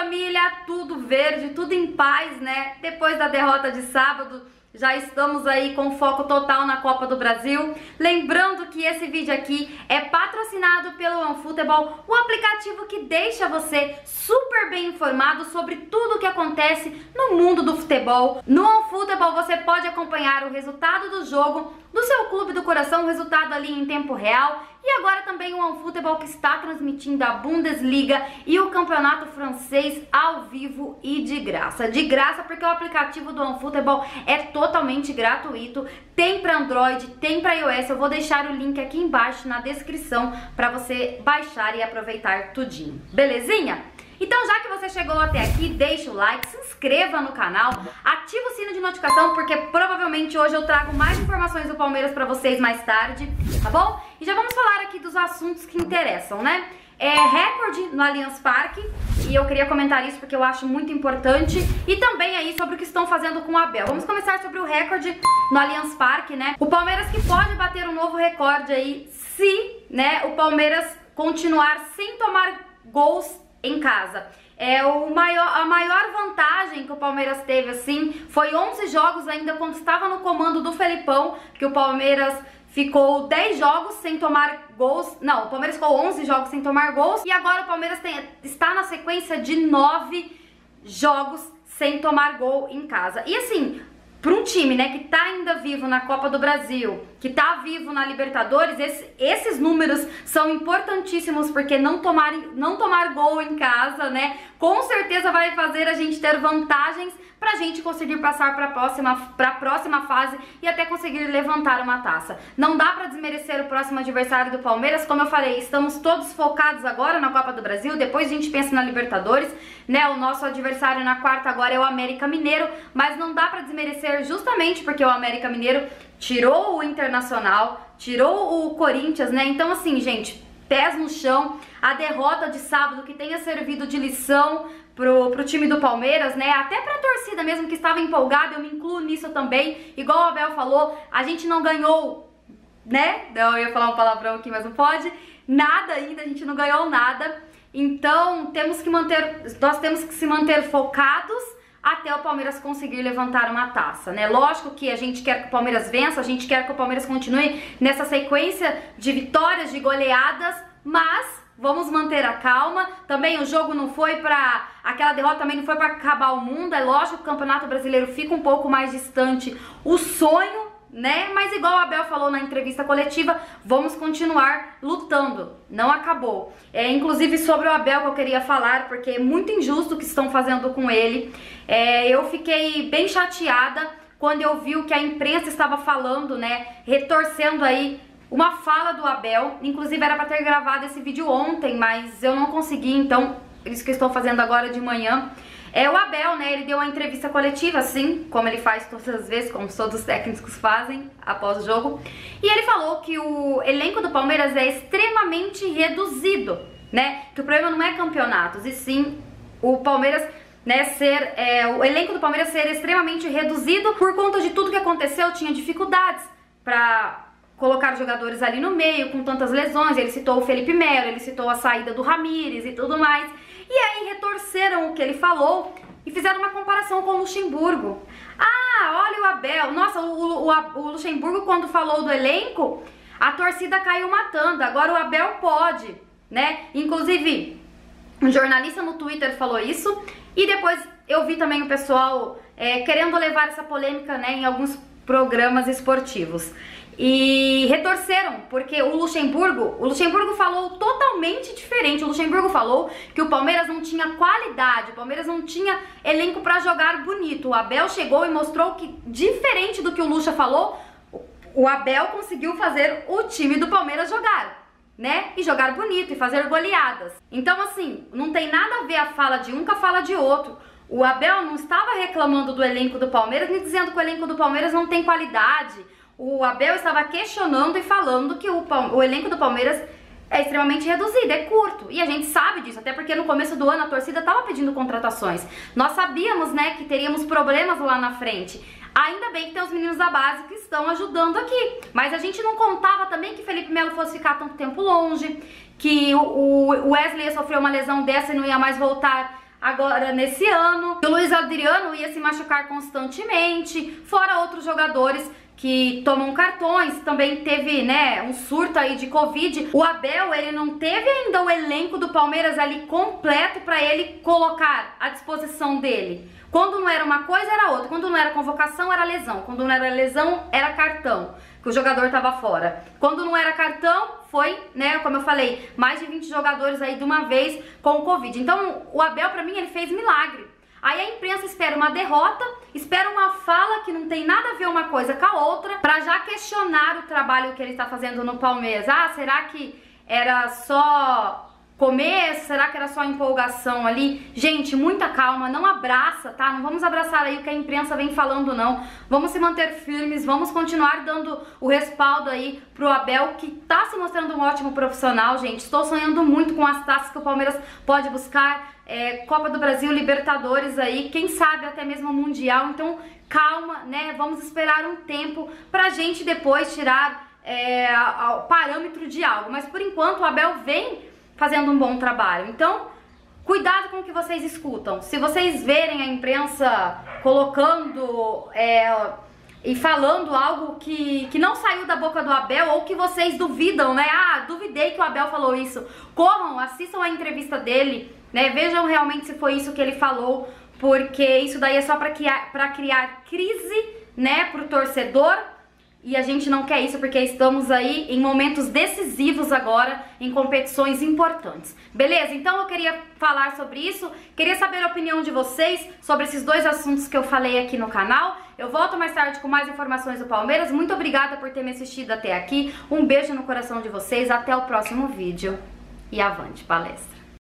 família, tudo verde, tudo em paz, né? Depois da derrota de sábado, já estamos aí com foco total na Copa do Brasil. Lembrando que esse vídeo aqui é patrocinado pelo OneFootball, o aplicativo que deixa você super bem informado sobre tudo o que acontece no mundo do futebol. No OneFootball você pode acompanhar o resultado do jogo do seu clube do coração, o resultado ali em tempo real e agora também o OneFootball que está transmitindo a Bundesliga e o campeonato francês ao vivo e de graça. De graça porque o aplicativo do OneFootball é totalmente gratuito, tem para Android, tem para iOS. Eu vou deixar o link aqui embaixo na descrição para você baixar e aproveitar tudinho. Belezinha? Então já que você chegou até aqui, deixa o like, se inscreva no canal, ativa o sino de notificação porque provavelmente hoje eu trago mais informações do Palmeiras para vocês mais tarde, tá bom? E já vamos falar aqui dos assuntos que interessam, né? É recorde no Allianz Parque e eu queria comentar isso porque eu acho muito importante e também aí sobre o que estão fazendo com o Abel. Vamos começar sobre o recorde no Allianz Parque, né? O Palmeiras que pode bater um novo recorde aí se, né, o Palmeiras continuar sem tomar gols em casa. É o maior, a maior vantagem que o Palmeiras teve assim foi 11 jogos ainda quando estava no comando do Felipão, que o Palmeiras ficou 10 jogos sem tomar gols. Não, o Palmeiras ficou 11 jogos sem tomar gols e agora o Palmeiras tem, está na sequência de 9 jogos sem tomar gol em casa. E assim, para um time, né, que tá ainda vivo na Copa do Brasil, que tá vivo na Libertadores, esse, esses números são importantíssimos porque não tomar, não tomar gol em casa, né, com certeza vai fazer a gente ter vantagens pra gente conseguir passar para a próxima, pra próxima fase e até conseguir levantar uma taça. Não dá para desmerecer o próximo adversário do Palmeiras, como eu falei, estamos todos focados agora na Copa do Brasil, depois a gente pensa na Libertadores, né? O nosso adversário na quarta agora é o América Mineiro, mas não dá para desmerecer justamente porque o América Mineiro tirou o Internacional, tirou o Corinthians, né? Então assim, gente, pés no chão, a derrota de sábado que tenha servido de lição pro, pro time do Palmeiras, né? Até pra torcida mesmo que estava empolgada, eu me incluo nisso também. Igual o Abel falou, a gente não ganhou, né? Eu ia falar um palavrão aqui, mas não pode. Nada ainda, a gente não ganhou nada. Então, temos que manter, nós temos que se manter focados até o Palmeiras conseguir levantar uma taça, né? Lógico que a gente quer que o Palmeiras vença, a gente quer que o Palmeiras continue nessa sequência de vitórias, de goleadas, mas Vamos manter a calma. Também o jogo não foi para aquela derrota também não foi para acabar o mundo. É lógico que o Campeonato Brasileiro fica um pouco mais distante. O sonho, né? Mas igual o Abel falou na entrevista coletiva, vamos continuar lutando. Não acabou. É inclusive sobre o Abel que eu queria falar, porque é muito injusto o que estão fazendo com ele. É, eu fiquei bem chateada quando eu vi o que a imprensa estava falando, né? Retorcendo aí uma fala do Abel, inclusive era para ter gravado esse vídeo ontem, mas eu não consegui, então isso que eu estou fazendo agora de manhã. É o Abel, né? Ele deu uma entrevista coletiva, assim, como ele faz todas as vezes, como todos os técnicos fazem após o jogo. E ele falou que o elenco do Palmeiras é extremamente reduzido, né? Que o problema não é campeonatos, e sim o Palmeiras né, ser é, o elenco do Palmeiras ser extremamente reduzido por conta de tudo que aconteceu, tinha dificuldades para colocar jogadores ali no meio com tantas lesões. Ele citou o Felipe Melo, ele citou a saída do Ramires e tudo mais. E aí retorceram o que ele falou e fizeram uma comparação com o Luxemburgo. Ah, olha o Abel. Nossa, o, o, o Luxemburgo quando falou do elenco, a torcida caiu matando. Agora o Abel pode, né? Inclusive, um jornalista no Twitter falou isso e depois eu vi também o pessoal é, querendo levar essa polêmica, né, em alguns programas esportivos e retorceram, porque o Luxemburgo, o Luxemburgo falou totalmente diferente. O Luxemburgo falou que o Palmeiras não tinha qualidade, o Palmeiras não tinha elenco para jogar bonito. O Abel chegou e mostrou que diferente do que o Luxa falou, o Abel conseguiu fazer o time do Palmeiras jogar. Né? E jogar bonito e fazer goleadas. Então, assim, não tem nada a ver a fala de um com a fala de outro. O Abel não estava reclamando do elenco do Palmeiras, nem dizendo que o elenco do Palmeiras não tem qualidade o Abel estava questionando e falando que o, o elenco do Palmeiras é extremamente reduzido, é curto. E a gente sabe disso, até porque no começo do ano a torcida estava pedindo contratações. Nós sabíamos, né, que teríamos problemas lá na frente. Ainda bem que tem os meninos da base que estão ajudando aqui. Mas a gente não contava também que Felipe Melo fosse ficar tanto tempo longe, que o Wesley ia sofrer uma lesão dessa e não ia mais voltar agora nesse ano. O Luiz Adriano ia se machucar constantemente, fora outros jogadores que tomam cartões, também teve, né, um surto aí de Covid. O Abel, ele não teve ainda o elenco do Palmeiras ali completo para ele colocar à disposição dele. Quando não era uma coisa, era outra. Quando não era convocação, era lesão. Quando não era lesão, era cartão, que o jogador estava fora. Quando não era cartão, foi, né, como eu falei, mais de 20 jogadores aí de uma vez com o Covid. Então, o Abel, para mim, ele fez milagre. Aí a imprensa espera uma derrota, espera uma fala que não tem nada a ver uma coisa com a outra, para já questionar o trabalho que ele está fazendo no Palmeiras. Ah, será que era só começo? Será que era só empolgação ali? Gente, muita calma, não abraça, tá? Não vamos abraçar aí o que a imprensa vem falando, não. Vamos se manter firmes, vamos continuar dando o respaldo aí pro Abel, que tá se mostrando um ótimo profissional, gente. Estou sonhando muito com as taças que o Palmeiras pode buscar. É, Copa do Brasil, Libertadores aí, quem sabe até mesmo Mundial. Então, calma, né? Vamos esperar um tempo pra gente depois tirar é, o parâmetro de algo. Mas por enquanto o Abel vem fazendo um bom trabalho. Então, cuidado com o que vocês escutam. Se vocês verem a imprensa colocando é, e falando algo que, que não saiu da boca do Abel ou que vocês duvidam, né? Ah, duvidei que o Abel falou isso. Corram, assistam a entrevista dele, né? Vejam realmente se foi isso que ele falou, porque isso daí é só para criar, criar crise, né, pro torcedor e a gente não quer isso porque estamos aí em momentos decisivos agora, em competições importantes. Beleza? Então eu queria falar sobre isso, queria saber a opinião de vocês sobre esses dois assuntos que eu falei aqui no canal. Eu volto mais tarde com mais informações do Palmeiras. Muito obrigada por ter me assistido até aqui. Um beijo no coração de vocês, até o próximo vídeo e avante palestra.